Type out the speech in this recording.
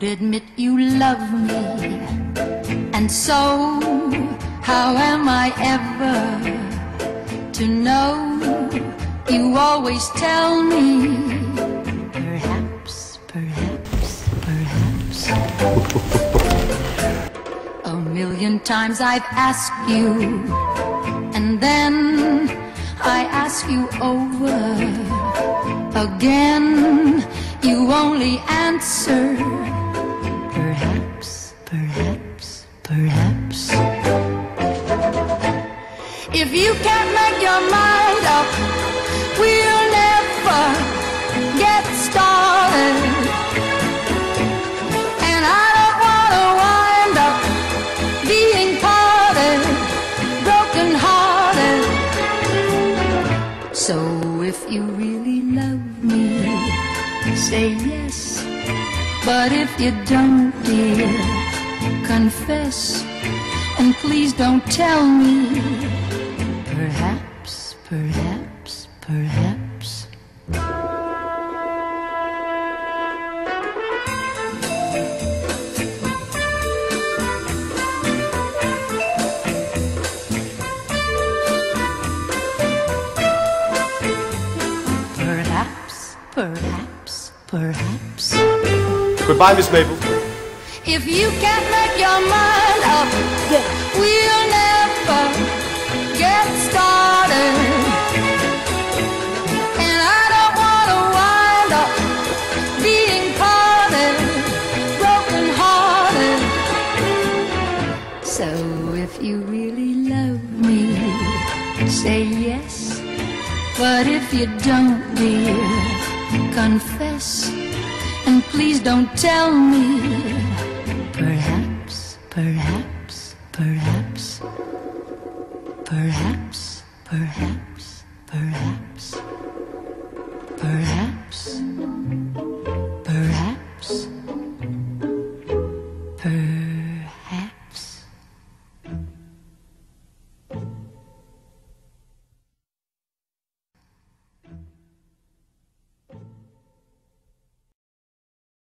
won't admit you love me. And so, how am I ever to know? You always tell me. Perhaps, perhaps, perhaps. A million times I've asked you, and then I ask you over again. You only answer. Perhaps, perhaps. If you can't make your mind up, we'll never get started. And I don't want to wind up being parted, broken hearted. So if you really love me, say yes. But if you don't, dear, confess. And please don't tell me. Perhaps, perhaps, perhaps. Perhaps, perhaps, perhaps. Goodbye, Miss Mabel. If you can't make your mind up, we'll never get started. And I don't want to wind up being parted, broken hearted. So if you really love me, say yes. But if you don't, dear, confess. And please don't tell me. Perhaps, perhaps, perhaps, perhaps, perhaps.